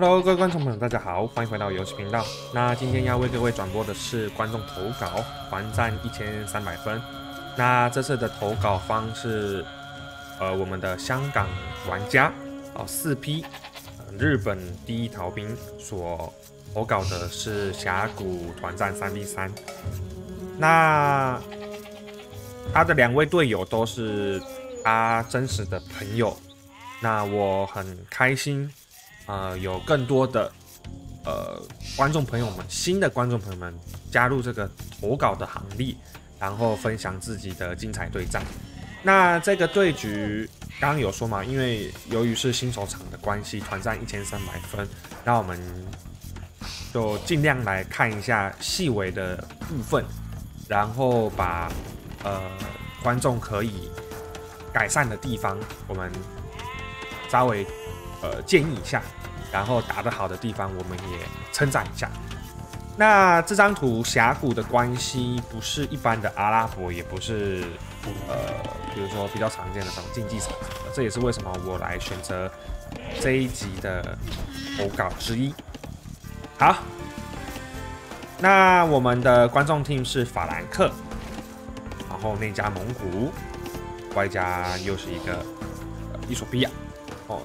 Hello，各位观众朋友，大家好，欢迎回到游戏频道。那今天要为各位转播的是观众投稿，团战一千三百分。那这次的投稿方是，呃，我们的香港玩家哦，四 P，日本第一逃兵所投稿的是峡谷团战三 v 三。那他的两位队友都是他真实的朋友，那我很开心。呃，有更多的呃观众朋友们，新的观众朋友们加入这个投稿的行列，然后分享自己的精彩对战。那这个对局刚刚有说嘛，因为由于是新手场的关系，团战一千三百分，那我们就尽量来看一下细微的部分，然后把呃观众可以改善的地方，我们稍微呃建议一下。然后打得好的地方，我们也称赞一下。那这张图峡谷的关系不是一般的阿拉伯，也不是呃，比如说比较常见的这种竞技场，这也是为什么我来选择这一集的投稿之一。好，那我们的观众 team 是法兰克，然后内加蒙古，外加又是一个伊索比亚，哦。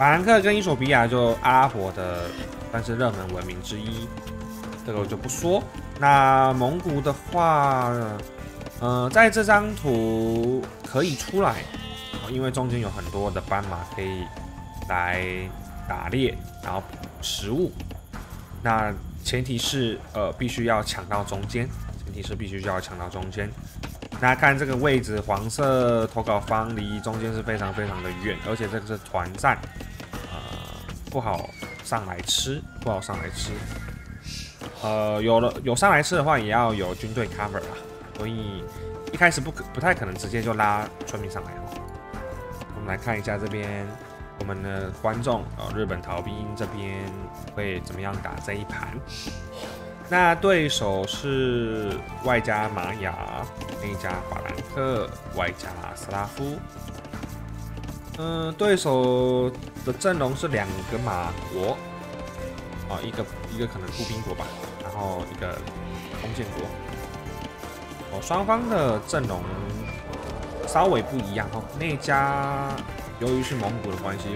法兰克跟伊索比亚就阿拉伯的算是热门文明之一，这个我就不说。那蒙古的话，呃，在这张图可以出来，因为中间有很多的斑马可以来打猎，然后食物。那前提是呃必须要抢到中间，前提是必须要抢到中间。大家看这个位置，黄色投稿方离中间是非常非常的远，而且这个是团战。不好上来吃，不好上来吃。呃，有了有上来吃的话，也要有军队 cover 啊。所以一开始不可不太可能直接就拉村民上来哦。我们来看一下这边我们的观众呃，日本逃兵这边会怎么样打这一盘？那对手是外加玛雅，内加法兰克，外加斯拉夫。嗯，对手。的阵容是两个马国，啊，一个一个可能步兵国吧，然后一个弓箭国，哦，双方的阵容稍微不一样哦。那家由于是蒙古的关系，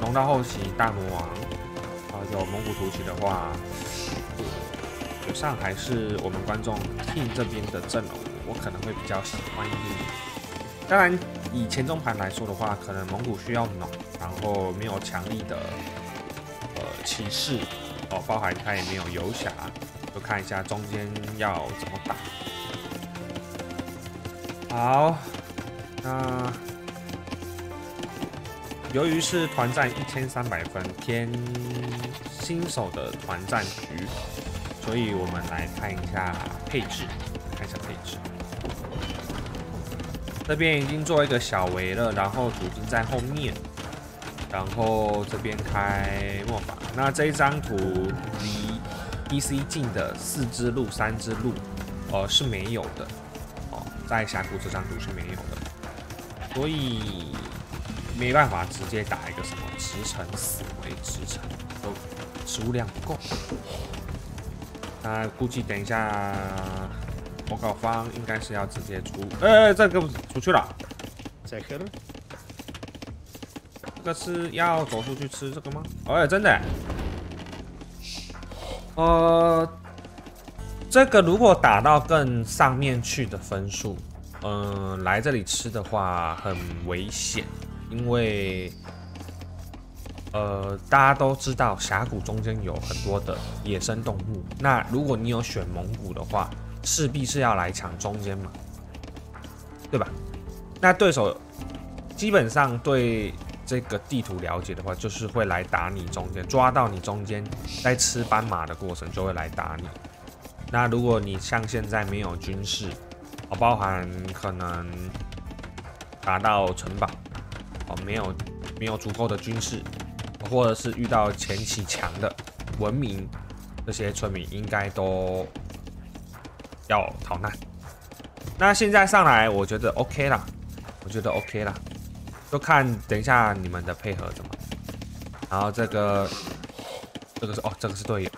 农到后期大魔王，啊，有蒙古突袭的话，就上海是我们观众 team 这边的阵容，我可能会比较喜欢一点。当然，以前中盘来说的话，可能蒙古需要农，然后没有强力的呃骑士哦，包含他也没有游侠，就看一下中间要怎么打。好，那由于是团战一千三百分偏新手的团战局，所以我们来看一下配置，看一下配置。这边已经做一个小围了，然后主军在后面，然后这边开磨法。那这一张图离 PC 近的四只鹿、三只鹿，呃是没有的哦，在峡谷这张图是没有的，所以没办法直接打一个什么直城死围直城，都食物量不够。那估计等一下。投稿方应该是要直接出，哎，这个出去了，这个，这个是要走出去吃这个吗？哎，真的，呃，这个如果打到更上面去的分数，嗯，来这里吃的话很危险，因为，呃，大家都知道峡谷中间有很多的野生动物，那如果你有选蒙古的话。势必是要来抢中间嘛，对吧？那对手基本上对这个地图了解的话，就是会来打你中间，抓到你中间，在吃斑马的过程就会来打你。那如果你像现在没有军事，哦，包含可能打到城堡，哦，没有没有足够的军事，或者是遇到前期强的文明，这些村民应该都。要逃难，那现在上来，我觉得 OK 啦，我觉得 OK 啦，就看等一下你们的配合怎么。然后这个这个是哦，这个是队友。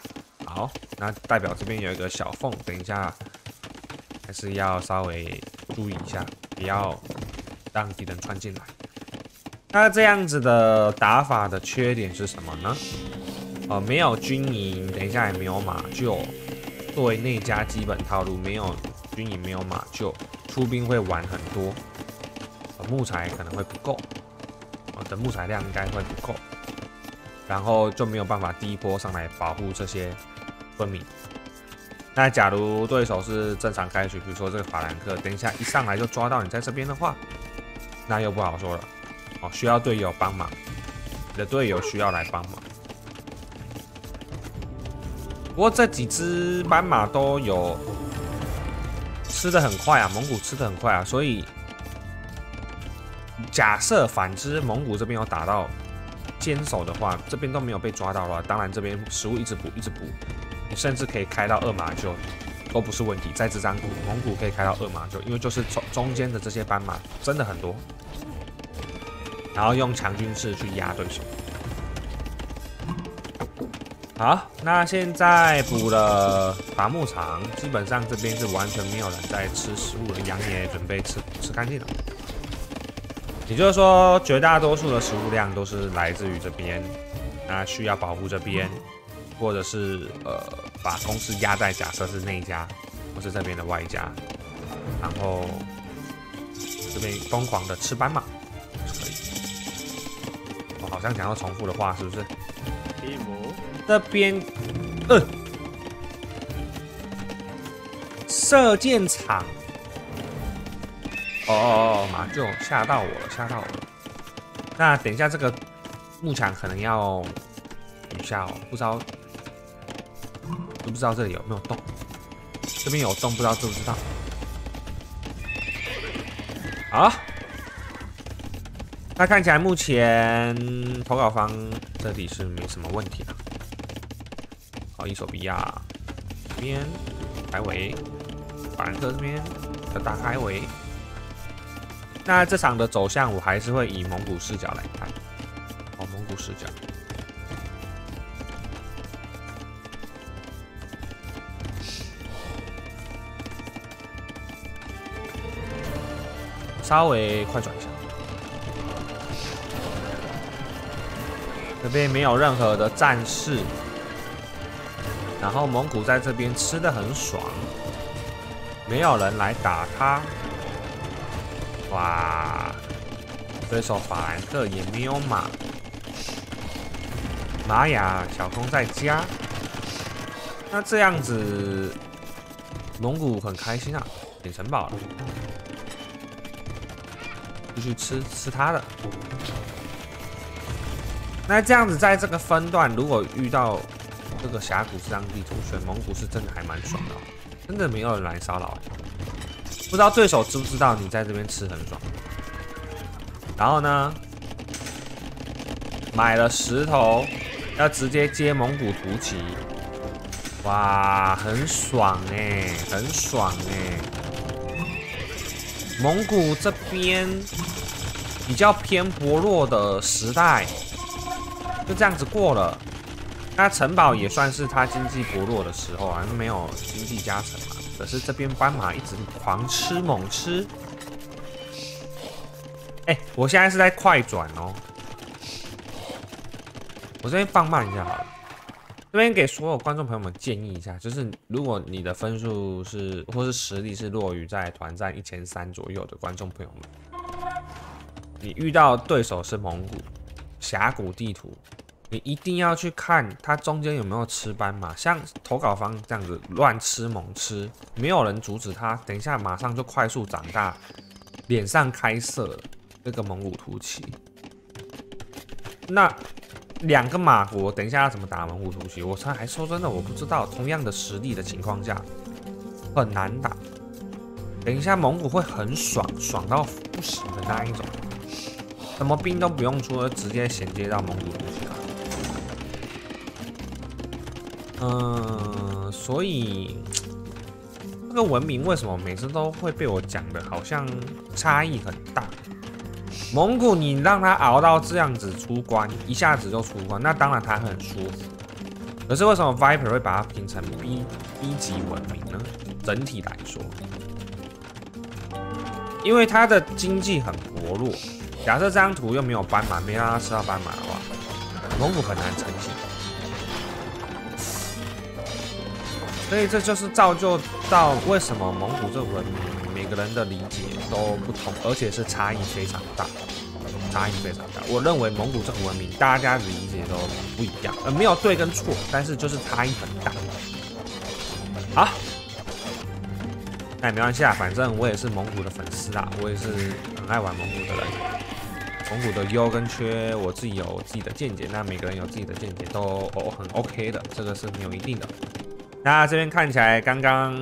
好，那代表这边有一个小缝，等一下还是要稍微注意一下，不要让敌人穿进来。那这样子的打法的缺点是什么呢？呃，没有军营，等一下也没有马厩，作为内家基本套路，没有军营，没有马厩，出兵会晚很多，木材可能会不够，我的木材量应该会不够，然后就没有办法第一波上来保护这些村民。那假如对手是正常开局，比如说这个法兰克，等一下一上来就抓到你在这边的话，那又不好说了。哦，需要队友帮忙，你的队友需要来帮忙。不过这几只斑马都有吃的很快啊，蒙古吃的很快啊，所以假设反之蒙古这边有打到坚守的话，这边都没有被抓到的话，当然这边食物一直补一直补，你甚至可以开到二马就都不是问题。在这张图，蒙古可以开到二马就，因为就是中中间的这些斑马真的很多。然后用强军事去压对手。好，那现在补了伐木场，基本上这边是完全没有人在吃食物了，羊也准备吃吃干净了。也就是说，绝大多数的食物量都是来自于这边，那需要保护这边，或者是呃把公司压在假设是内家，或是这边的外家，然后这边疯狂的吃斑马。可以。我好像讲到重复的话，是不是？这边，嗯，射箭场。哦哦哦，马就吓到我了，吓到我了。那等一下这个木墙可能要一下哦，不知道，都不知道这里有没有洞。这边有洞，不知道知不知道？好。那看起来目前投稿方这里是没什么问题的。好，伊索比亚这边海尾，法兰克这边的大开围。那这场的走向我还是会以蒙古视角来看。哦，蒙古视角。稍微快转一下。这边没有任何的战士，然后蒙古在这边吃的很爽，没有人来打他。哇，对手法兰克也没有马，玛雅小空在家，那这样子蒙古很开心啊，点城堡了，继续吃吃他的。那这样子，在这个分段，如果遇到这个峡谷这张地图，选蒙古是真的还蛮爽的，真的没有人来骚扰。不知道对手知不知道你在这边吃很爽。然后呢，买了石头，要直接接蒙古图骑，哇，很爽哎，很爽哎。蒙古这边比较偏薄弱的时代。就这样子过了，那城堡也算是他经济薄弱的时候啊，没有经济加成嘛。可是这边斑马一直狂吃猛吃，哎，我现在是在快转哦，我这边放慢一下好了。这边给所有观众朋友们建议一下，就是如果你的分数是或是实力是落于在团战一千三左右的观众朋友们，你遇到对手是蒙古。峡谷地图，你一定要去看它中间有没有吃斑马，像投稿方这样子乱吃猛吃，没有人阻止他，等一下马上就快速长大，脸上开色，那个蒙古突骑。那两个马国，等一下要怎么打蒙古突骑？我猜还说真的，我不知道。同样的实力的情况下，很难打。等一下蒙古会很爽，爽到不行的那一种。什么兵都不用出，直接衔接到蒙古突骑了。嗯，所以这个文明为什么每次都会被我讲的好像差异很大？蒙古你让他熬到这样子出关，一下子就出关，那当然他很舒服。可是为什么 Viper 会把它评成 B B 级文明呢？整体来说，因为它的经济很薄弱。假设这张图又没有斑马，没让他吃到斑马的话，蒙古很难成型。所以这就是造就到为什么蒙古这文明每个人的理解都不同，而且是差异非常大，差异非常大。我认为蒙古这个文明大家的理解都不一样，呃，没有对跟错，但是就是差异很大。好，那也没关系啊，反正我也是蒙古的粉丝啊，我也是很爱玩蒙古的人。蒙古的优跟缺，我自己有自己的见解，那每个人有自己的见解都哦很 OK 的，这个是没有一定的。那这边看起来，刚刚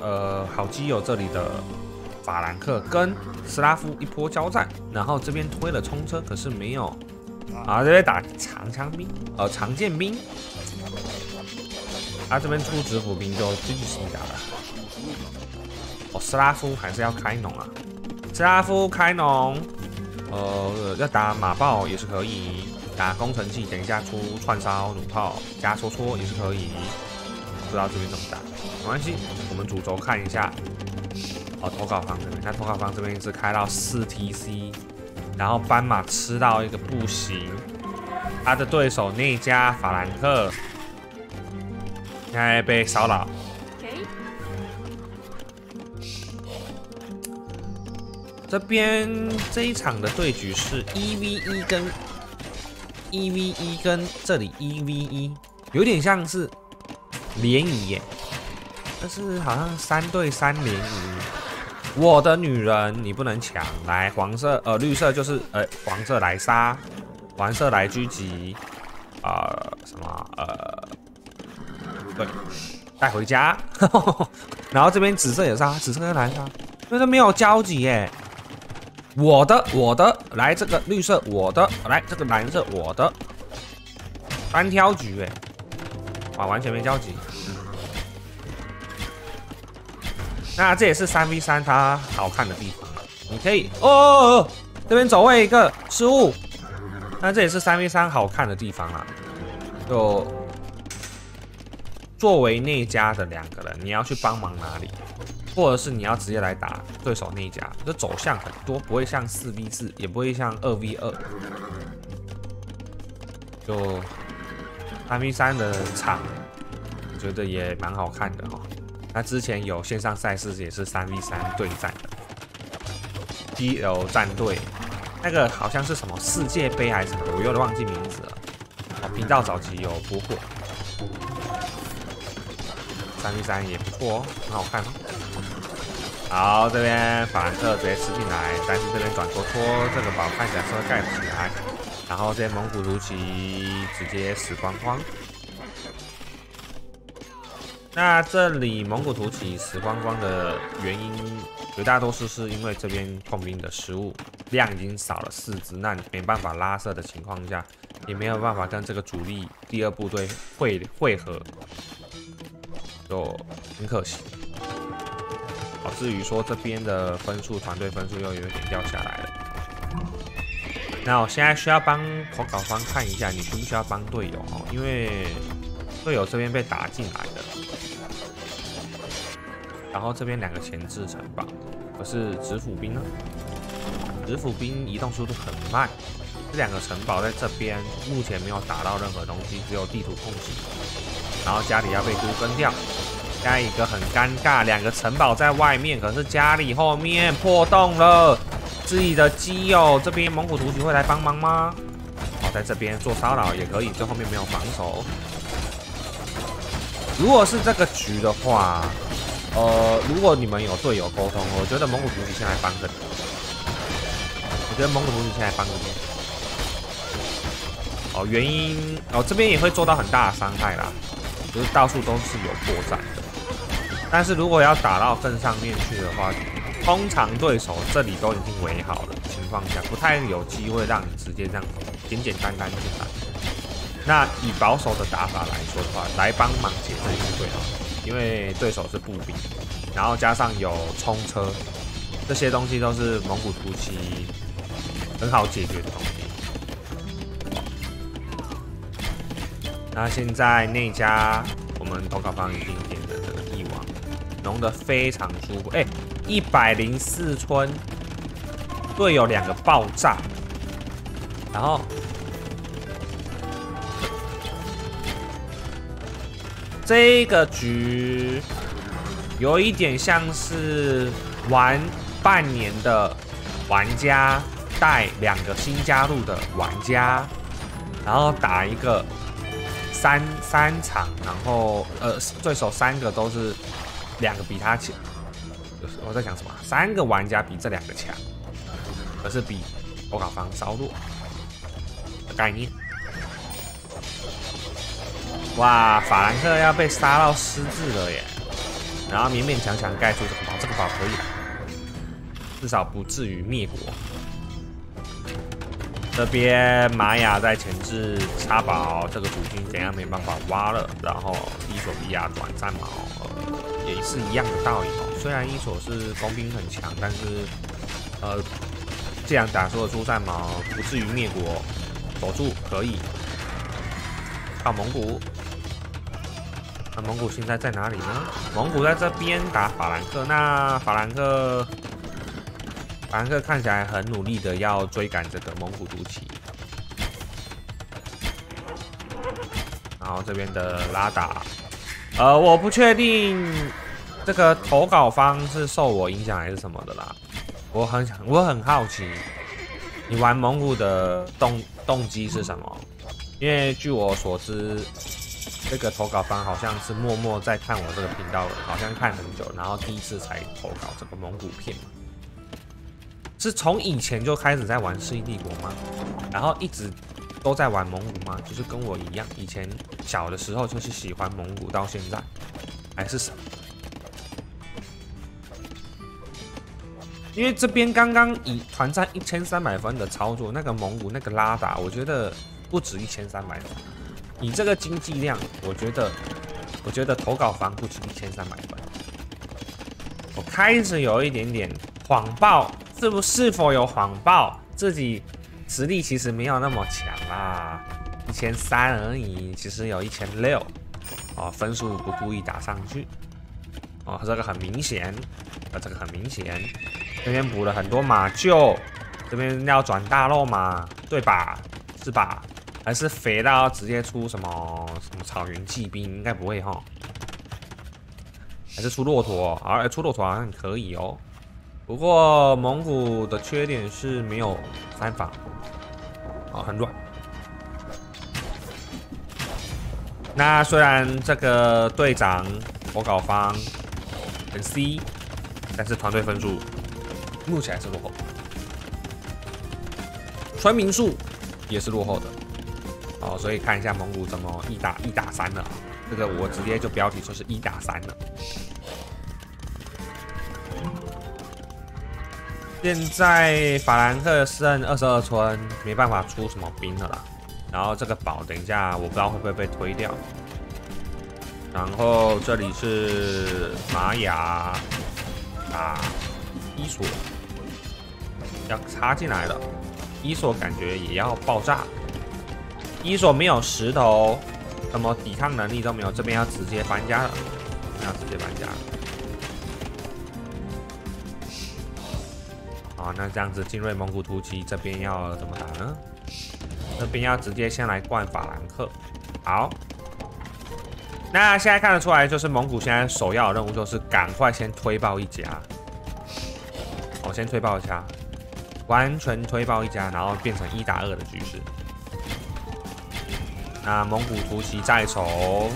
呃好基友这里的法兰克跟斯拉夫一波交战，然后这边推了冲车，可是没有啊这边打长枪兵，呃长剑兵，他这边出直斧兵就继续打了。哦，斯拉夫还是要开农啊，斯拉夫开农，呃要打马炮也是可以，打工程器，等一下出串烧弩炮加戳戳也是可以。不知道这边怎么打，没关系，我们主轴看一下。哦，投稿方这边，那投稿方这边是开到四 TC，然后斑马吃到一个不行，他的对手内加法兰克现在被骚扰。这边这一场的对局是一 v 一跟一 v 一跟这里一 v 一，有点像是。联谊耶，但是好像三对三联谊。我的女人你不能抢，来黄色呃绿色就是呃黄色来杀，黄色来狙击，啊什么呃对带回家，然后这边紫色也杀，紫色跟蓝杀，因为没有交集耶。我的我的来这个绿色我的来这个蓝色我的单挑局哎。哇，完全没交集。那这也是三 v 三它好看的地方。你可以哦，这边走位一个失误。那这也是三 v 三好看的地方啊。就作为内家的两个人，你要去帮忙哪里，或者是你要直接来打对手那一家，这走向很多，不会像四 v 四，也不会像二 v 二。就。三 v 三的场，我觉得也蛮好看的哈。那之前有线上赛事也是三 v 三对战的，T L 战队，那个好像是什么世界杯还是什么，我有点忘记名字了。频道早期有播过。三 v 三也不错哦，很好看。哦好，这边法兰克直接吃进来，但是这边转戳戳，这个宝看起来是会盖不起来。然后这些蒙古突骑直接死光光。那这里蒙古突骑死光光的原因，绝大多数是因为这边控兵的失误，量已经少了四只，那没办法拉射的情况下，也没有办法跟这个主力第二部队会汇合，就很可惜。好，至于说这边的分数，团队分数又有点掉下来了。那我现在需要帮投稿方看一下，你需不需要帮队友哦？因为队友这边被打进来的，然后这边两个前置城堡，可是直斧兵呢？直斧兵移动速度很慢，这两个城堡在这边目前没有打到任何东西，只有地图控制。然后家里要被孤跟掉，下一个很尴尬，两个城堡在外面，可是家里后面破洞了。自己的基友这边蒙古突骑会来帮忙吗？哦，在这边做骚扰也可以，这后面没有防守。如果是这个局的话，呃，如果你们有队友沟通，我觉得蒙古突骑先来帮个。我觉得蒙古突骑先来帮个。哦，原因哦，这边也会做到很大的伤害啦，就是到处都是有破绽。但是如果要打到更上面去的话，通常对手这里都已经围好了情况下，不太有机会让你直接这样简简单单进来。那以保守的打法来说的话，来帮忙解这里是最好的，因为对手是步兵，然后加上有冲车，这些东西都是蒙古突骑很好解决的东西。那现在那家我们投稿方已经点，弄得非常舒服。哎，一百零四村，队友两个爆炸，然后这个局有一点像是玩半年的玩家带两个新加入的玩家，然后打一个。三三场，然后呃，对手三个都是两个比他强。我在讲什么？三个玩家比这两个强，可是比投稿方稍弱的概念。哇，法兰克要被杀到失智了耶！然后勉勉强强盖住这个堡，这个堡可以，至少不至于灭国。这边玛雅在前置插宝，这个主君怎样没办法挖了。然后伊索比亚短战矛，也是一样的道理哦。虽然伊索是工兵很强，但是呃，既然打出了出战矛，不至于灭国，守住可以。靠蒙古，那蒙古现在在哪里呢？蒙古在这边打法兰克，那法兰克。法兰克看起来很努力的要追赶这个蒙古突骑，然后这边的拉达，呃，我不确定这个投稿方是受我影响还是什么的啦。我很想，我很好奇，你玩蒙古的动动机是什么？因为据我所知，这个投稿方好像是默默在看我这个频道，好像看很久，然后第一次才投稿这个蒙古片。是从以前就开始在玩《世纪帝国》吗？然后一直都在玩蒙古吗？就是跟我一样，以前小的时候就是喜欢蒙古，到现在还是什么？因为这边刚刚以团战一千三百分的操作，那个蒙古那个拉达，我觉得不止一千三百分。你这个经济量，我觉得，我觉得投稿方不止一千三百分。我开始有一点点谎报。是不是否有谎报自己实力其实没有那么强啦？一千三而已，其实有一千六哦，分数不故意打上去哦，这个很明显，啊，这个很明显，这边补了很多马厩，这边要转大肉嘛，对吧？是吧？还是肥到直接出什么什么草原骑兵？应该不会哈，还是出骆驼？啊，出骆驼好像可以哦。不过蒙古的缺点是没有三防，很软。那虽然这个队长投稿方很 C，但是团队分数目前还是落后，村民数也是落后的。哦，所以看一下蒙古怎么一打一打三了。这个我直接就标题说是一打三了。现在法兰克剩二十二村，没办法出什么兵了啦。然后这个堡，等一下我不知道会不会被推掉。然后这里是玛雅啊伊索，要插进来了。伊索感觉也要爆炸。伊索没有石头，什么抵抗能力都没有，这边要直接搬家了，要直接搬家。那这样子，精锐蒙古突骑这边要怎么打呢？这边要直接先来灌法兰克。好，那现在看得出来，就是蒙古现在首要任务就是赶快先推爆一家。我先推爆一家，完全推爆一家，然后变成一打二的局势。那蒙古突骑在手，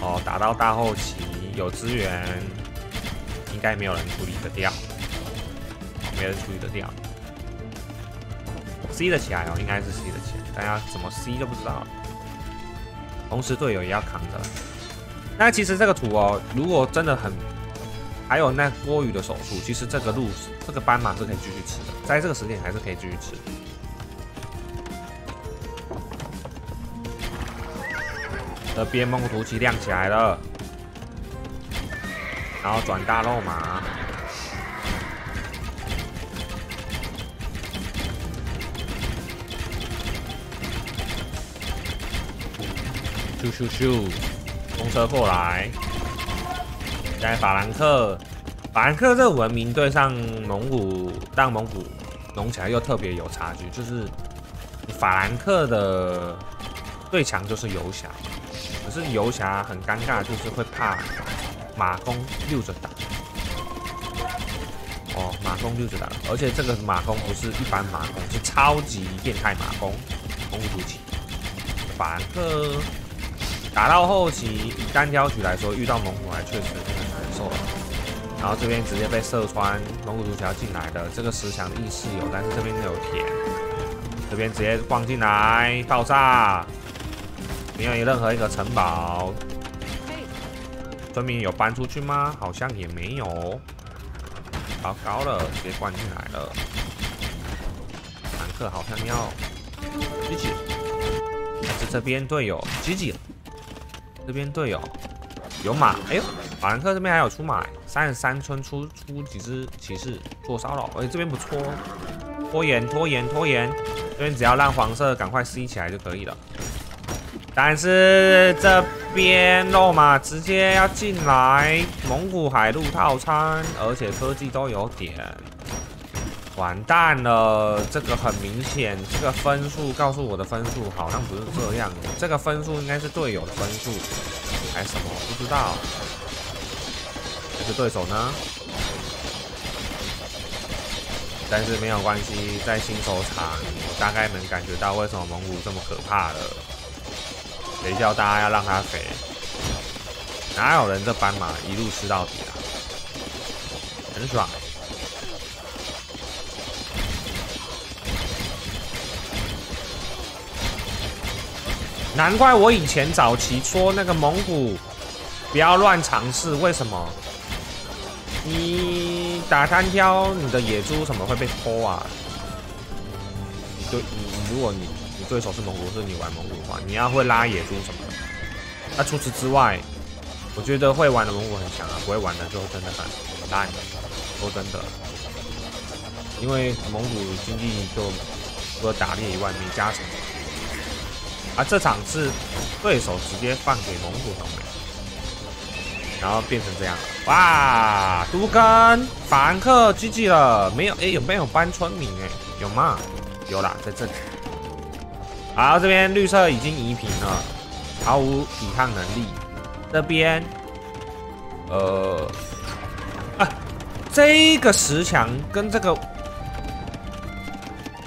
哦，打到大后期有资源，应该没有人处理得掉。没人处理得掉，C 的起来哦，应该是 C 的起来，大家怎么 C 就不知道。同时队友也要扛着。那其实这个图哦，如果真的很还有那多余的手速，其实这个路这个斑马是可以继续吃的，在这个时间还是可以继续吃。的边蒙古突骑亮起来了，然后转大肉马。咻咻咻，公车过来。在法兰克，法兰克这文明对上蒙古，但蒙古弄起来又特别有差距，就是法兰克的最强就是游侠，可是游侠很尴尬，就是会怕马弓溜着打。哦，马弓溜着打，而且这个马弓不是一般马弓，是超级变态马弓，蒙古突起。法兰克打到后期，以单挑局来说，遇到蒙古还确实很难受了。然后这边直接被射穿，蒙古突起要进来的，这个石墙意识有，但是这边有铁，这边直接放进来爆炸，没有任何一个城堡。村民有搬出去吗？好像也没有。好高了，直接灌进来了。坦克好像要狙击，但是这边队友狙击了。这边队友。有马，哎呦，法兰克这边还有出马，三十三村出出几只骑士做骚扰，哎，这边不错，拖延拖延拖延，这边只要让黄色赶快吸起来就可以了。但是这边肉马直接要进来，蒙古海陆套餐，而且科技都有点，完蛋了！这个很明显，这个分数告诉我的分数好像不是这样，这个分数应该是队友的分数，还是什么？不知道，还是对手呢？但是没有关系，在新手场，我大概能感觉到为什么蒙古这么可怕了。谁叫大家要让他肥？哪有人这斑马一路吃到底啊？很爽。难怪我以前早期说那个蒙古不要乱尝试，为什么？你打单挑，你的野猪怎么会被拖啊？就你，如果你你。对手是蒙古，是你玩蒙古的话，你要会拉野猪什么的。那除此之外，我觉得会玩的蒙古很强啊，不会玩的就真的很烂，说真的。因为蒙古经济就除了打猎以外没加成。啊，这场是对手直接放给蒙古同美，然后变成这样。哇，都跟凡客 GG 了，没有？哎，有没有搬村民？哎，有吗？有啦，在这里。好，这边绿色已经移平了，毫无抵抗能力。这边，呃，啊，这个石墙跟这个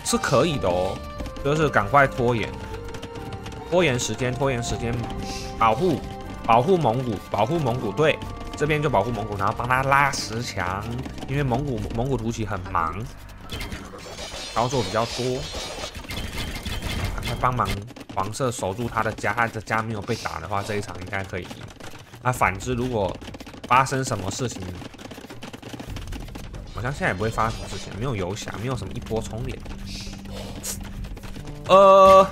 是可以的哦，就是赶快拖延，拖延时间，拖延时间，保护，保护蒙古，保护蒙古队。这边就保护蒙古，然后帮他拉石墙，因为蒙古蒙古突起很忙，操作比较多。帮忙黄色守住他的家，他的家没有被打的话，这一场应该可以赢。那反之，如果发生什么事情，好像现在也不会发生什么事情，没有游侠，没有什么一波冲脸。呃。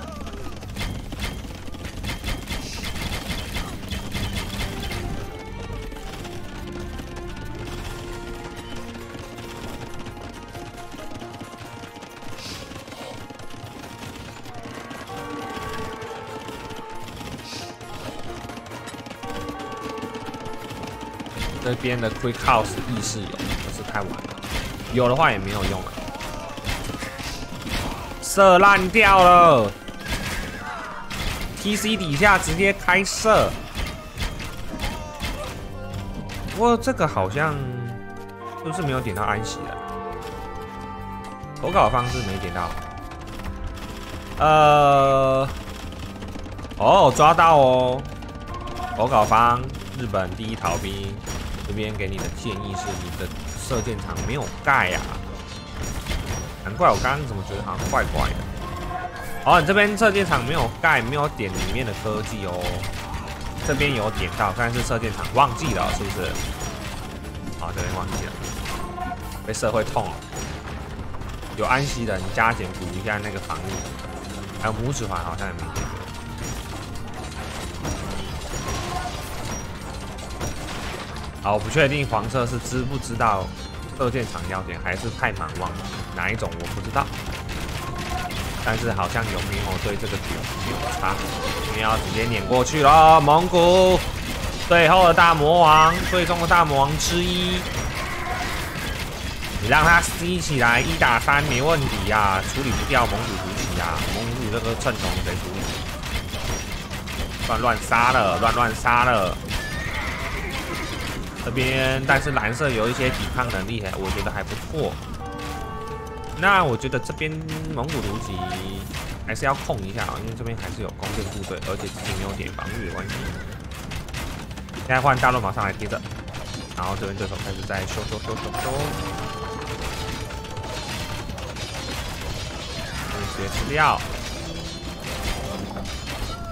边的 Quick House 意识有，可是太晚了。有的话也没有用了，射烂掉了。TC 底下直接开射。不过这个好像是不是没有点到安息的？投稿方式没点到。呃，哦，抓到哦。投稿方日本第一逃兵。这边给你的建议是，你的射箭场没有盖呀，难怪我刚刚怎么觉得好像怪怪的。哦，你这边射箭场没有盖，没有点里面的科技哦。这边有点到，但是射箭场忘记了，是不是？好，这边忘记了，被射会痛了。有安息人加减补一下那个防御，还有拇指环好像也没好，我不确定黄色是知不知道射箭场要点，还是太忙忘了哪一种我不知道。但是好像有没有对这个点有差，我们要直接碾过去了。蒙古最后的大魔王，最终的大魔王之一，你让他吸起来一打三没问题呀，处理不掉蒙古突起呀，蒙古这个阵容谁处理？乱乱杀了，乱乱杀了。这边，但是蓝色有一些抵抗能力，我觉得还不错。那我觉得这边蒙古突击还是要控一下啊，因为这边还是有弓箭部队，而且自己没有点防御的关系。现在换大乱马上来贴着，然后这边对手开始在修修修修修，直接吃掉。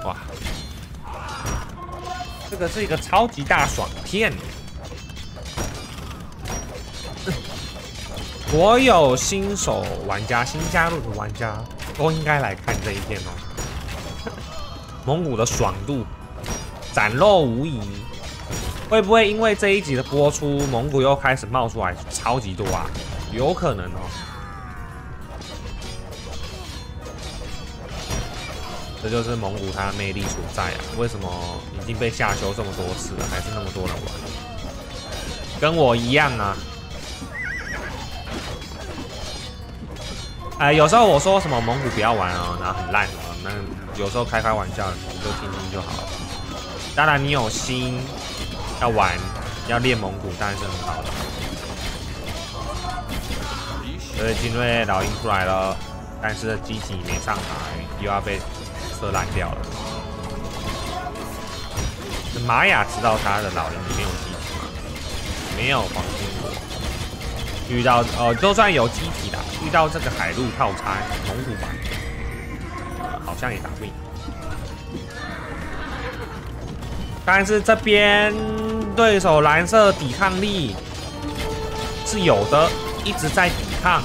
哇，这个是一个超级大爽片。所有新手玩家、新加入的玩家都应该来看这一片哦。蒙古的爽度展露无遗，会不会因为这一集的播出，蒙古又开始冒出来超级多啊？有可能哦。这就是蒙古它的魅力所在啊！为什么已经被下修这么多次了，还是那么多人玩？跟我一样啊。哎，有时候我说什么蒙古不要玩哦，然后很烂什么，那有时候开开玩笑，你就听听就好了。当然，你有心要玩，要练蒙古，当然是很好的。所以精锐老鹰出来了，但是机体没上台，又要被射烂掉了。玛雅知道他的老鹰没有机体吗？没有黄金。遇到呃，就算有机体的。遇到这个海陆套餐蒙古版，好像也打不赢。但是这边对手蓝色抵抗力是有的，一直在抵抗，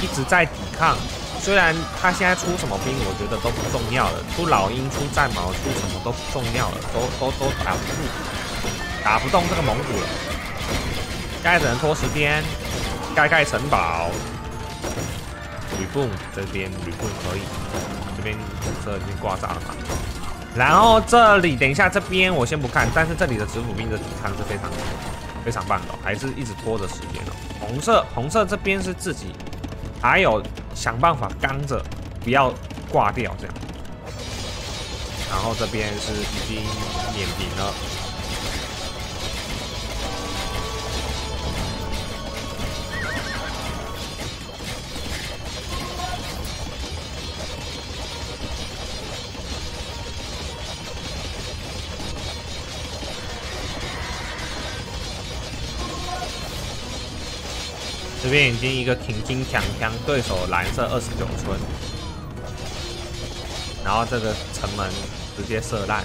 一直在抵抗。虽然他现在出什么兵，我觉得都不重要了，出老鹰、出战矛、出什么都不重要了，都都都打不住，打不动这个蒙古了。现在只能拖时间，盖盖城堡。吕布这边吕布可以，这边紫色已经挂炸了嘛。然后这里等一下这边我先不看，但是这里的紫府兵的抵抗是非常非常棒的，还是一直拖着时间哦。红色红色这边是自己，还有想办法刚着，不要挂掉这样。然后这边是已经碾平了。这边已经一个挺金强枪，对手蓝色二十九村，然后这个城门直接射烂，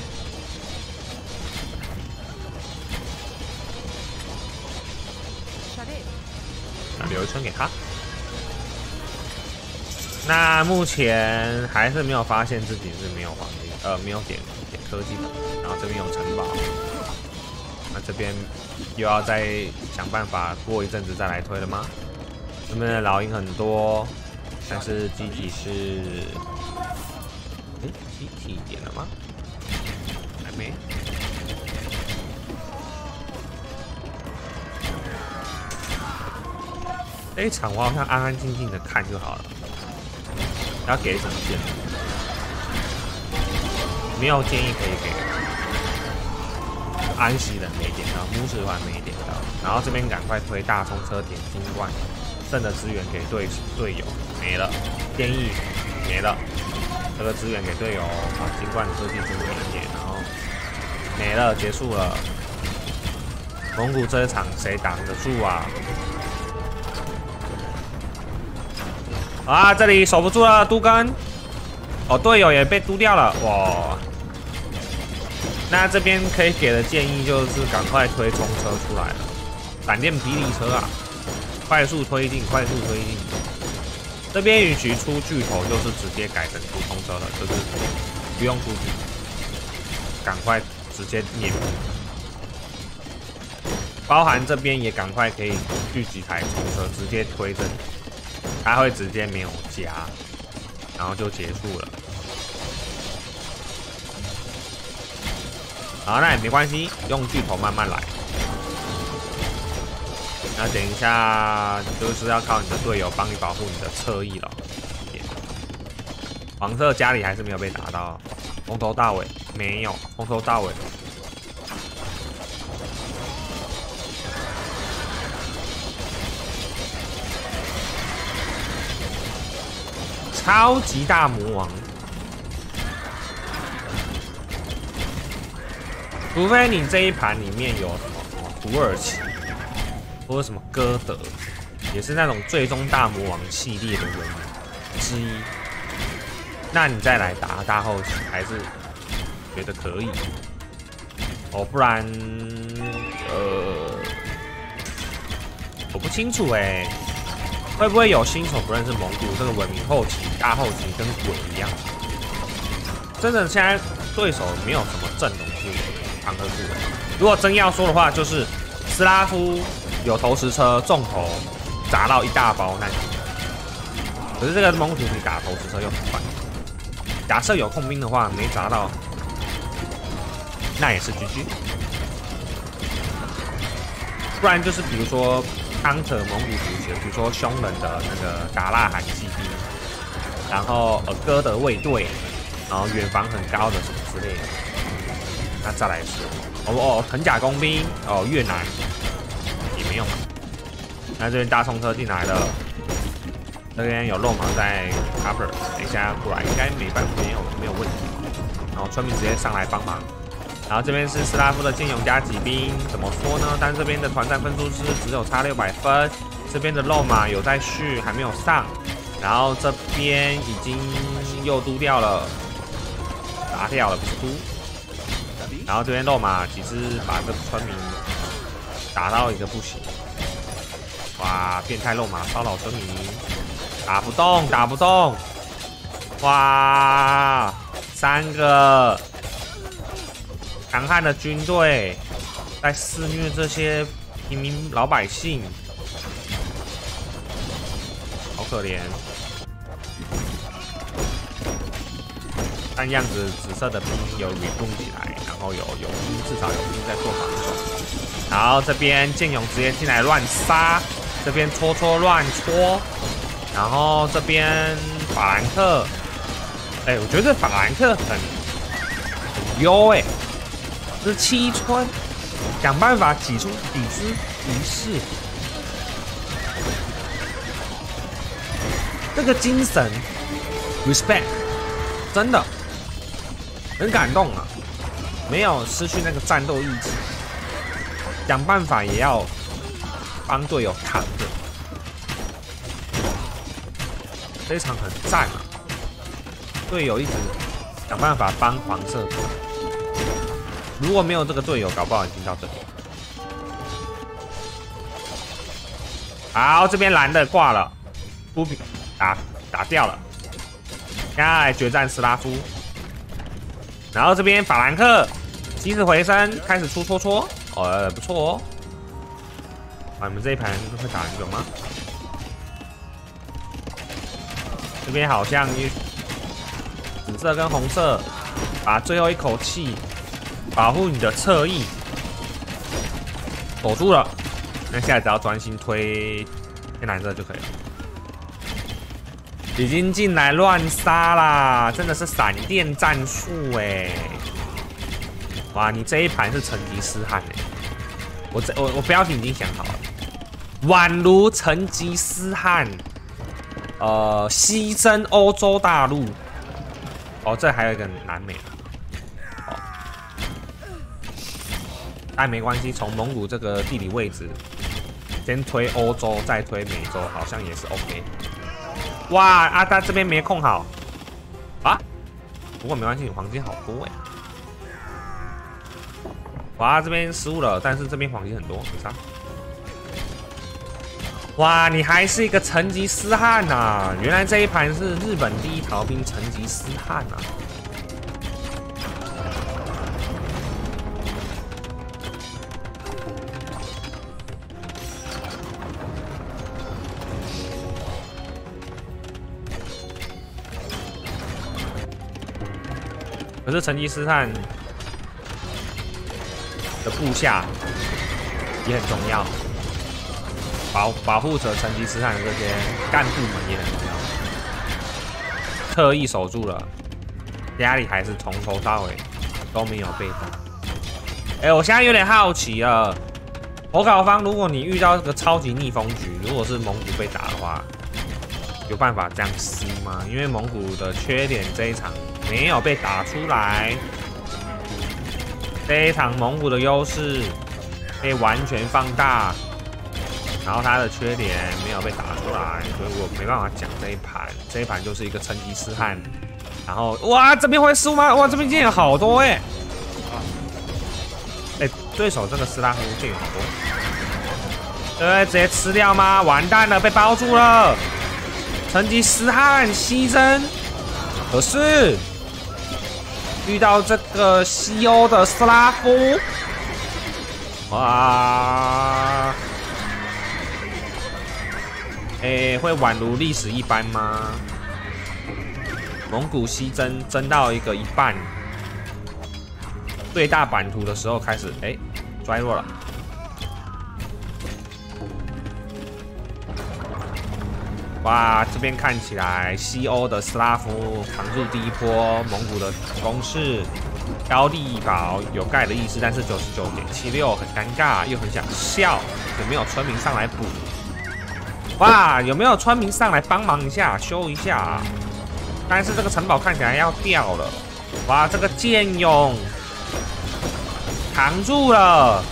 那留一村给他。那目前还是没有发现自己是没有黄金，呃，没有点点科技的。然后这边有城堡，那这边又要再想办法过一阵子再来推了吗？这边的老鹰很多，但是机体是，哎，机体点了吗？还没。这一场我好像安安静静的看就好了，要给什么建议？没有建议可以给。安息的没点到，牧师团没点到，然后这边赶快推大冲车点金冠。剩的资源给队队友没了，天意没了，这个资源给队友，把金冠设计成远一点，然后没了，结束了。蒙古这一场谁挡得住啊？啊，这里守不住了，都根，哦，队友也被嘟掉了，哇！那这边可以给的建议就是赶快推冲车出来了，闪电霹雳车啊！快速推进，快速推进。这边允许出巨头，就是直接改成普通车了，就是不用出巨，赶快直接碾。包含这边也赶快可以聚几台冲车，直接推着，它会直接没有加，然后就结束了。好，那也没关系，用巨头慢慢来。那等一下就是要靠你的队友帮你保护你的侧翼了。黄色家里还是没有被打到，从头到尾没有，从头到尾。超级大魔王，除非你这一盘里面有什么土耳其，或者什么歌德，也是那种最终大魔王系列的人之一。那你再来打大后期，还是觉得可以哦，不然，呃，我不清楚哎，会不会有新手不认识蒙古这个文明后期、大后期跟鬼一样？真的，现在对手没有什么阵容去扛得住。如果真要说的话，就是斯拉夫有投石车重投砸到一大包那种，可是这个蒙古你打投石车又很快。假设有控兵的话，没砸到，那也是 GG。不然就是比如说康特蒙古主角，比如说凶人的那个达拉罕骑兵，然后呃哥德卫队，然后远防很高的什么之类的，那再来说，哦哦藤甲工兵，哦越南。那这边大冲车进来了。这边有肉马在 cover，等一下过来应该没办没有没有问题。然后村民直接上来帮忙。然后这边是斯拉夫的剑勇加骑兵，怎么说呢？但这边的团战分数是只有差六百分。这边的肉马有在续，还没有上。然后这边已经又嘟掉了，打掉了不是嘟。然后这边肉马其实把这村民打到一个不行。哇，变态肉马骚扰村民。打不动，打不动！哇，三个强悍的军队在肆虐这些平民老百姓，好可怜。看样子紫色的兵有运动起来，然后有有兵，至少有兵在做防守。然后这边剑勇直接进来乱杀，这边搓搓乱搓。然后这边法兰克，哎，我觉得法兰克很很优哎，是七村，想办法挤出几只仪式，这个精神，respect，真的很感动啊，没有失去那个战斗意志，想办法也要帮队友扛着。非常很赞啊！队友一直想办法帮黄色，如果没有这个队友，搞不好已经到这里。好，这边蓝的挂了，不打打掉了。现在来决战斯拉夫，然后这边法兰克起死回生，开始出戳戳，哦，不错哦。啊，你们这一盘会打很久吗？这边好像一紫色跟红色，把最后一口气保护你的侧翼守住了。那现在只要专心推天蓝色就可以了。已经进来乱杀啦，真的是闪电战术哎！哇，你这一盘是成吉思汗哎！我这我我标题已经想好了，宛如成吉思汗。呃，西征欧洲大陆。哦，这还有一个南美哦，但没关系，从蒙古这个地理位置，先推欧洲，再推美洲，好像也是 OK。哇，阿达这边没控好啊，不过没关系，黄金好多呀。哇，这边失误了，但是这边黄金很多，没啥。哇，你还是一个成吉思汗呐！原来这一盘是日本第一逃兵成吉思汗呐。可是成吉思汗的部下也很重要，保保护着成吉思汗的这些干部们也很重要。特意守住了，家里还是从头到尾都没有被打。哎，我现在有点好奇了，投稿方，如果你遇到这个超级逆风局，如果是蒙古被打的话，有办法这样撕吗？因为蒙古的缺点这一场没有被打出来，这一场蒙古的优势被完全放大，然后他的缺点没有被打出来，所以我没办法讲这一盘。这一盘就是一个成吉思汗，然后哇，这边会输吗？哇，这边剑好多哎。哎，对手这个斯拉夫剑有好多，对，直接吃掉吗？完蛋了，被包住了。成吉思汗牺牲，可是遇到这个西欧的斯拉夫，哇，哎，会宛如历史一般吗？蒙古西征征到一个一半。最大版图的时候开始，哎，衰弱了。哇，这边看起来西欧的斯拉夫扛住第一波蒙古的攻势，高地堡有盖的意思，但是九十九点七六很尴尬，又很想笑，有没有村民上来补？哇，有没有村民上来帮忙一下修一下啊？但是这个城堡看起来要掉了。哇，这个剑勇。扛住了，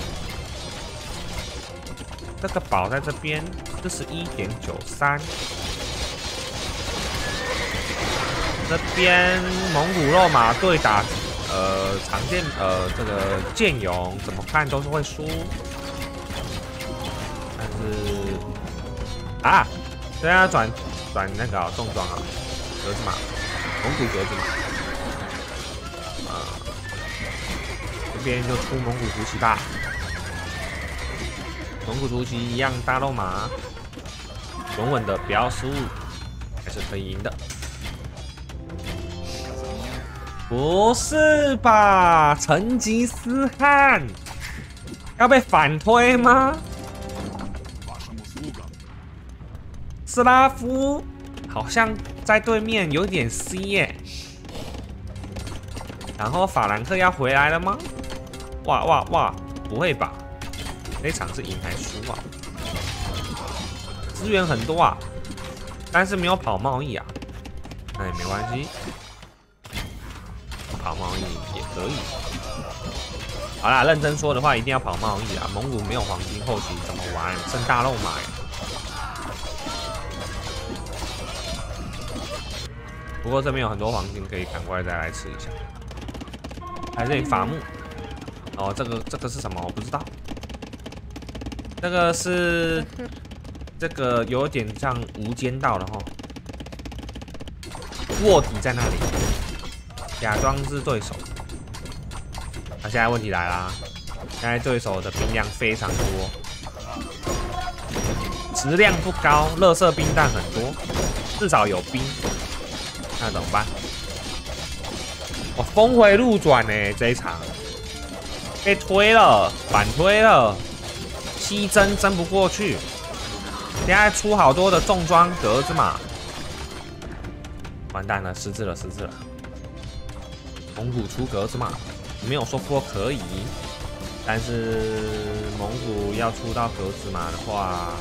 这个宝在这边，这是一点九三。这边蒙古肉马对打，呃，常见呃这个剑勇怎么看都是会输。但是啊，对啊，转转那个重装啊，格子马，蒙古格子马。啊这边就出蒙古突骑吧，蒙古突骑一样大肉马，稳稳的不要失误，还是可以赢的。不是吧，成吉思汗要被反推吗？斯拉夫好像在对面有点 C 耶，然后法兰克要回来了吗？哇哇哇！不会吧？那场是赢还是输啊？资源很多啊，但是没有跑贸易啊。那也没关系，跑贸易也可以。好啦，认真说的话，一定要跑贸易啊！蒙古没有黄金，后期怎么玩？剩大肉买。不过这边有很多黄金，可以赶快再来吃一下。还是伐木。哦，这个这个是什么？我不知道。这个是 这个有点像无间道了哈。卧底在那里，假装是对手。那现在问题来啦，现在对手的兵量非常多，质量不高，垃圾兵弹很多，至少有兵，那怎么办？我峰回路转呢，这一场。被推了，反推了，西征争不过去，现在出好多的重装格子马，完蛋了，失智了，失智了。蒙古出格子马，没有说过可以，但是蒙古要出到格子马的话，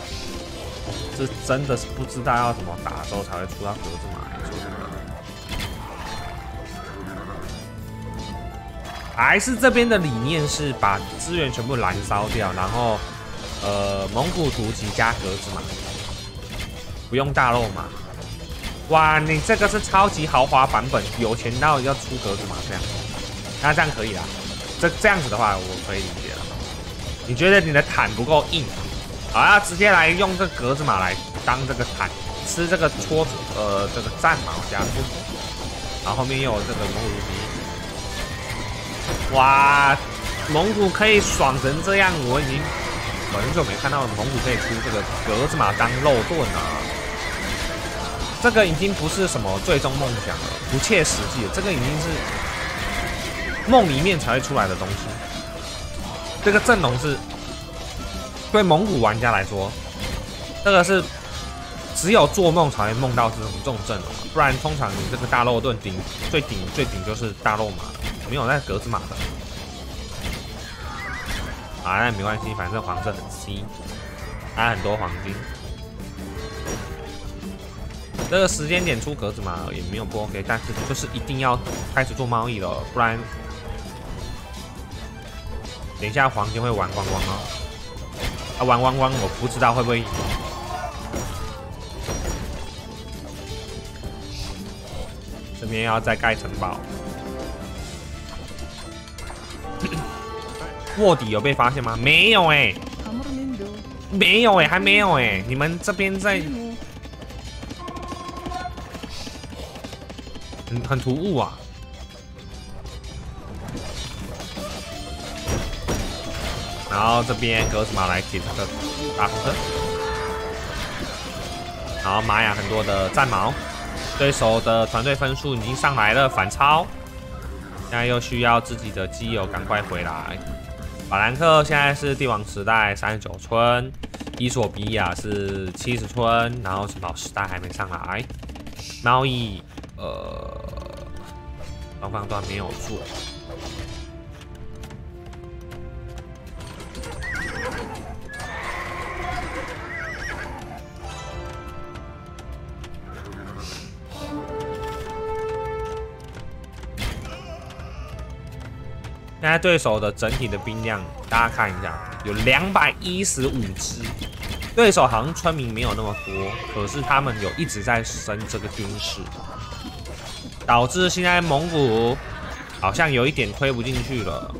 这真的是不知道要怎么打之后才会出到格子马。还是这边的理念是把资源全部燃烧掉，然后，呃，蒙古图骑加格子马，不用大肉马。哇，你这个是超级豪华版本，有钱到要出格子马这样，那这样可以啦。这这样子的话，我可以理解了。你觉得你的坦不够硬，好，要直接来用这格子马来当这个坦，吃这个戳子，呃，这个战矛加突，然后后面又有这个蒙古突骑。哇，蒙古可以爽成这样，我已经很久没看到蒙古可以出这个格子马当肉盾了。这个已经不是什么最终梦想了，不切实际，这个已经是梦里面才会出来的东西。这个阵容是对蒙古玩家来说，这个是只有做梦才会梦到这种这种阵容，不然通常你这个大肉盾顶最顶最顶就是大肉马，没有那格子马的。啊，那没关系，反正黄色很稀，还很多黄金。这个时间点出格子马也没有不 OK，但是就是一定要开始做贸易了，不然等一下黄金会玩光光哦。啊，玩光光，我不知道会不会。这边要再盖城堡。卧底有被发现吗？没有哎，没有哎，还没有哎，你们这边在。很很突兀啊！然后这边格斯玛来给这个大风车，然后玛雅很多的战矛，对手的团队分数已经上来了，反超，现在又需要自己的基友赶快回来。法兰克现在是帝王时代三十九村，伊索比亚是七十村，然后城堡时代还没上来，猫一。呃，双方都没有做。现在对手的整体的兵量，大家看一下，有两百一十五支。对手好像村民没有那么多，可是他们有一直在升这个军事。导致现在蒙古好像有一点推不进去了，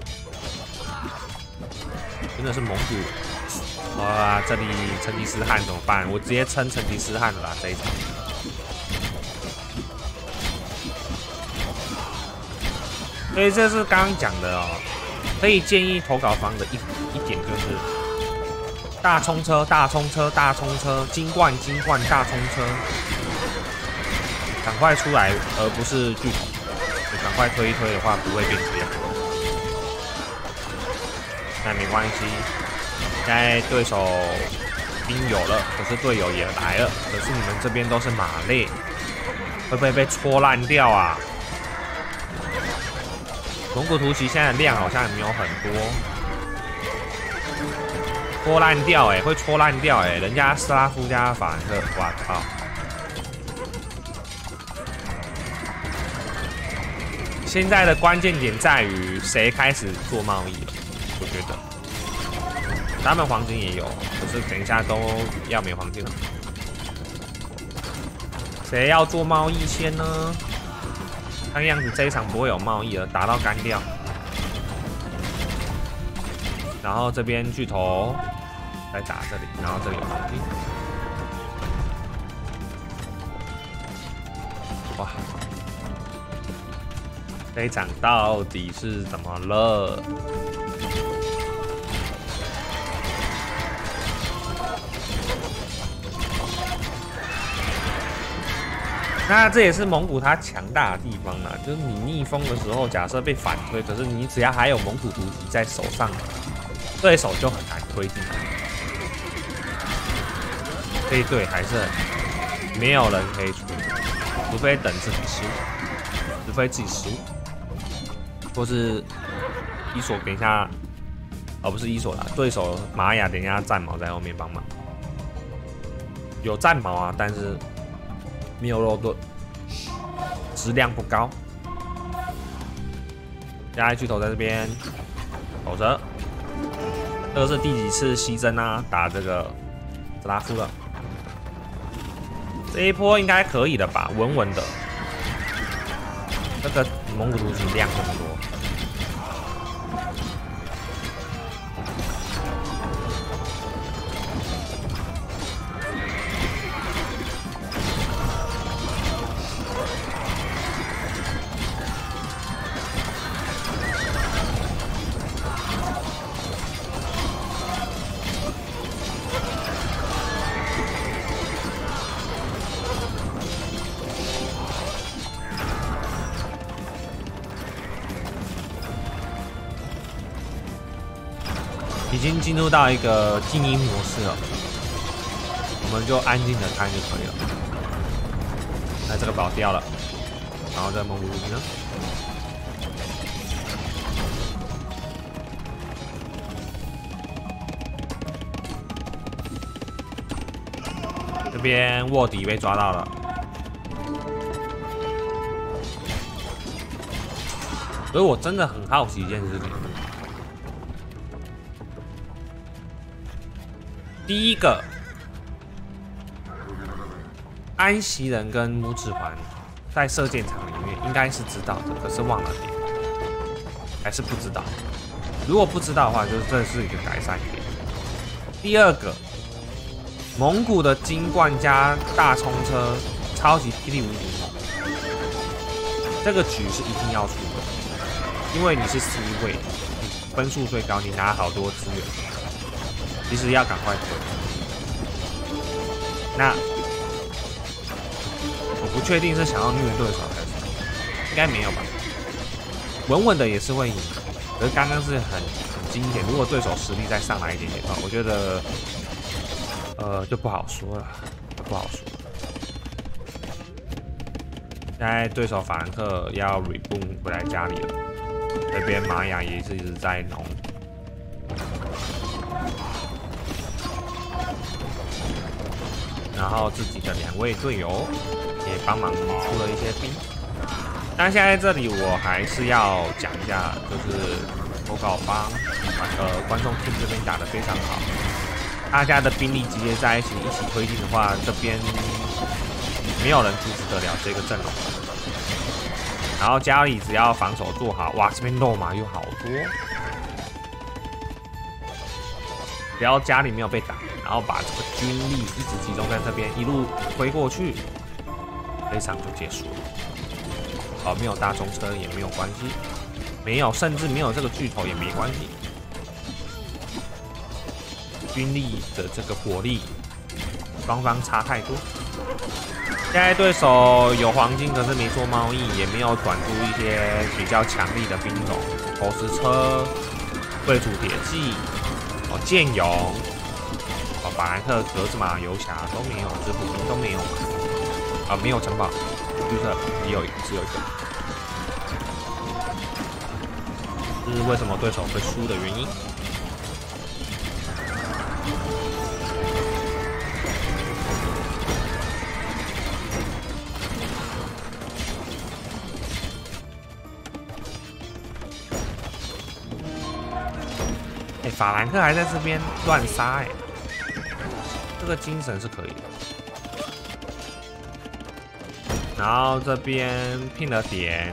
真的是蒙古哇！这里成吉思汗怎么办？我直接称成吉思汗了啦这一场。所以这是刚刚讲的哦，可以建议投稿方的一一点就是大冲车、大冲车、大冲车、金冠、金冠、大冲车。赶快出来，而不是巨头。赶快推一推的话，不会变这样。那没关系，现在对手兵有了，可是队友也来了，可是你们这边都是马列，会不会被戳烂掉啊？蒙古突骑现在量好像也没有很多，戳烂掉哎，会戳烂掉哎，人家斯拉夫加法兰克，我靠！现在的关键点在于谁开始做贸易，我觉得他们黄金也有，可是等一下都要没黄金了。谁要做贸易先呢？看样子这一场不会有贸易了，打到干掉。然后这边巨头来打这里，然后这里有黄金。哇！这一场到底是怎么了？那这也是蒙古它强大的地方啊！就是你逆风的时候，假设被反推，可是你只要还有蒙古突骑在手上，对手就很难推进来。这一队还是没有人可以出，除非等自己输，除非自己输。或是伊索，等一下，而不是伊索啦，对手玛雅等一下战矛在后面帮忙，有战矛啊，但是没有肉盾，质量不高。加一巨头在这边否则，这个是第几次牺牲啊？打这个泽拉夫了，这一波应该可以的吧？稳稳的，这个蒙古突骑量这么多。到一个静音模式了，我们就安静的看就可以了。那这个宝掉了，然后再蒙古族呢？这边卧底被抓到了，所以我真的很好奇一件事情。第一个，安息人跟拇指环在射箭场里面应该是知道的，可是忘了点，还是不知道。如果不知道的话，就是这是一个改善点。第二个，蒙古的金冠加大冲车，超级霹雳无敌猛，这个局是一定要出的，因为你是 C 位，分数最高，你拿好多资源。其实要赶快推。那我不确定是想要虐对手还是，应该没有吧？稳稳的也是会赢，可是刚刚是很很经典。如果对手实力再上来一点点的话，我觉得呃就不好说了，不好说。现在对手法兰克要 reboot 回来家里了，这边玛雅也是一直在弄。然后自己的两位队友也帮忙出了一些兵，但现在这里我还是要讲一下，就是投稿方呃观众听这边打的非常好，大家的兵力集结在一起一起推进的话，这边没有人阻止得了这个阵容。然后家里只要防守做好，哇，这边肉马又好多，只要家里没有被打。然后把这个军力一直集中在这边，一路推过去，这场就结束了。好，没有大中车也没有关系，没有，甚至没有这个巨头也没关系。军力的这个火力，双方差太多。现在对手有黄金，可是没做贸易，也没有转出一些比较强力的兵种，投石车、贵族铁骑、哦剑勇。哦法兰克、格子马、游侠都没有，这附近都没有，啊，没有城堡，绿色也有，只有一个，这是为什么对手会输的原因。法兰克还在这边乱杀，哎。这个精神是可以的，然后这边拼了点，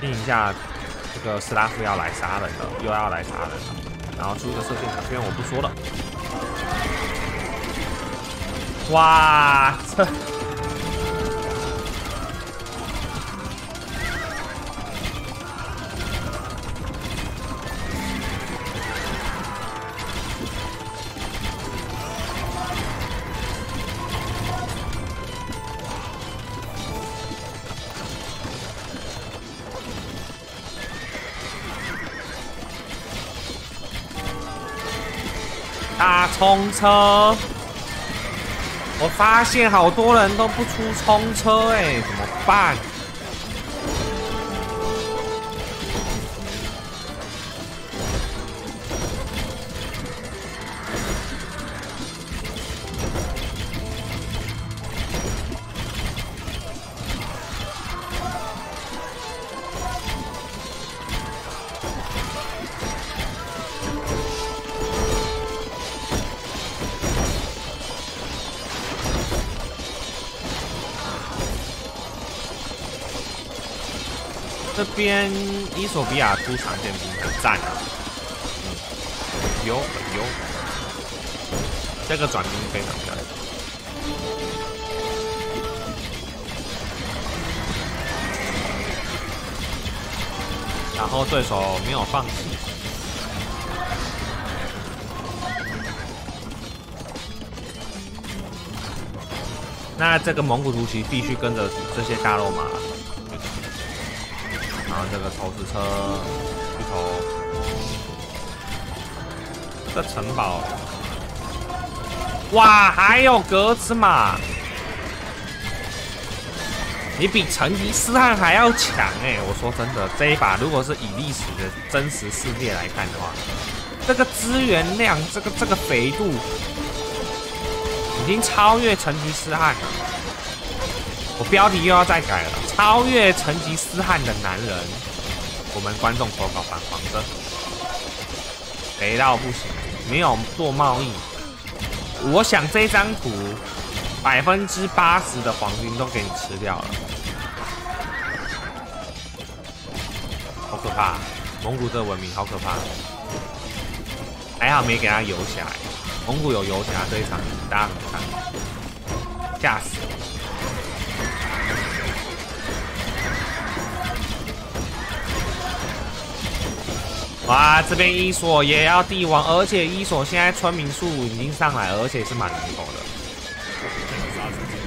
拼一下，这个斯拉夫要来杀人了，又要来杀人了，然后出一个射箭场，这边我不说了。哇，这。冲车！我发现好多人都不出冲车，哎，怎么办？索比亚出长剑兵很赞啊，嗯，有有，这个转兵非常漂亮。然后对手没有放弃，那这个蒙古突骑必须跟着这些大肉马。这个投石车，一头，这城堡，哇，还有格子嘛？你比成吉思汗还要强哎！我说真的，这一把如果是以历史的真实世界来看的话，这个资源量，这个这个肥度，已经超越成吉思汗。我标题又要再改了，超越成吉思汗的男人。我们观众投稿反黄色，肥到不行，没有做贸易。我想这张图。百分之八十的黄金都给你吃掉了，好可怕！蒙古这文明好可怕，还好没给他游起来。蒙古有游侠这一场，大家怎么看？吓死！哇，这边伊索也要帝王，而且伊索现在村民数已经上来，而且是满人口的。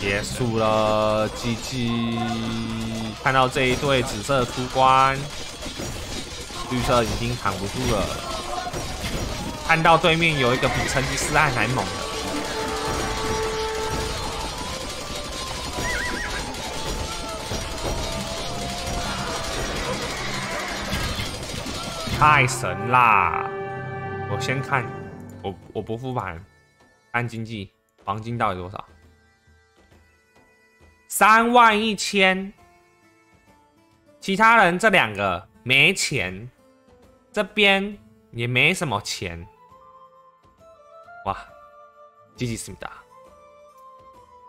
结束了，GG！看到这一对紫色出关，绿色已经扛不住了。看到对面有一个比成吉思汗还猛的，太神啦！我先看，我我不复盘，看经济，黄金到底多少？三万一千，其他人这两个没钱，这边也没什么钱，哇，积极思密达。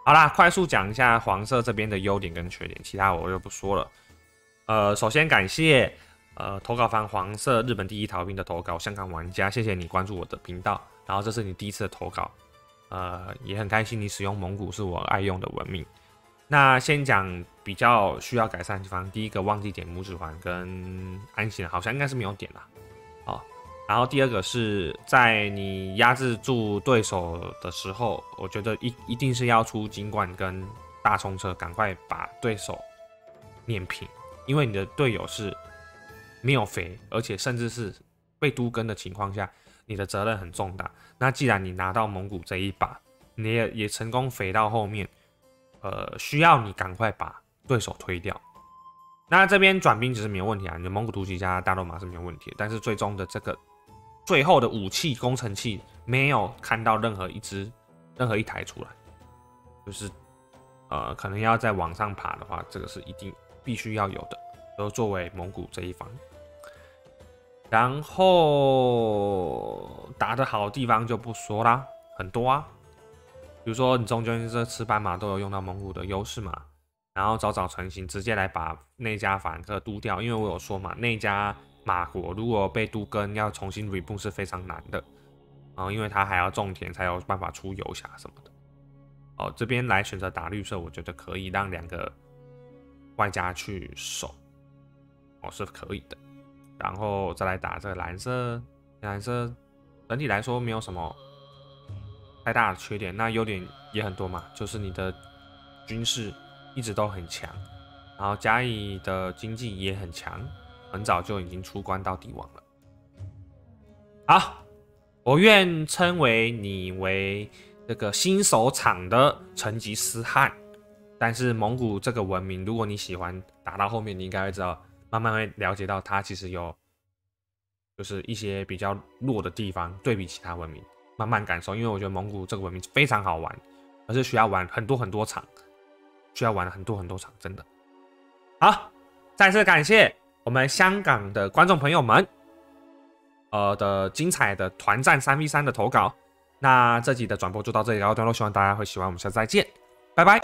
好啦，快速讲一下黄色这边的优点跟缺点，其他我就不说了。呃，首先感谢呃投稿方黄色日本第一逃兵的投稿，香港玩家，谢谢你关注我的频道，然后这是你第一次的投稿，呃，也很开心你使用蒙古是我爱用的文明。那先讲比较需要改善的地方，第一个忘记点拇指环跟安心，好像应该是没有点了，哦。然后第二个是在你压制住对手的时候，我觉得一一定是要出金冠跟大冲车，赶快把对手碾平，因为你的队友是没有肥，而且甚至是被都根的情况下，你的责任很重大。那既然你拿到蒙古这一把，你也也成功肥到后面。呃，需要你赶快把对手推掉。那这边转兵其实没有问题啊，你的蒙古突袭加大罗马是没有问题。但是最终的这个最后的武器工程器没有看到任何一只、任何一台出来，就是呃，可能要在往上爬的话，这个是一定必须要有的。都作为蒙古这一方，然后打得好的地方就不说啦，很多啊。比如说，你中间这吃斑马都有用到蒙古的优势嘛，然后早早成型，直接来把那家法兰克督掉。因为我有说嘛，那家马国如果被都跟，要重新 reboot 是非常难的啊，因为他还要种田才有办法出游侠什么的。哦，这边来选择打绿色，我觉得可以让两个外加去守，哦是可以的。然后再来打这个蓝色，蓝色整体来说没有什么。太大的缺点，那优点也很多嘛，就是你的军事一直都很强，然后甲乙的经济也很强，很早就已经出关到帝王了。好，我愿称为你为这个新手场的成吉思汗，但是蒙古这个文明，如果你喜欢打到后面，你应该会知道，慢慢会了解到它其实有就是一些比较弱的地方，对比其他文明。慢慢感受，因为我觉得蒙古这个文明非常好玩，而是需要玩很多很多场，需要玩很多很多场，真的。好，再次感谢我们香港的观众朋友们，呃的精彩的团战三 v 三的投稿。那这集的转播就到这里，然后段落，希望大家会喜欢，我们下次再见，拜拜。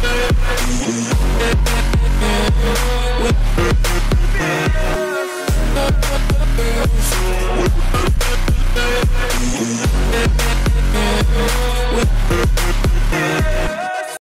Yeah.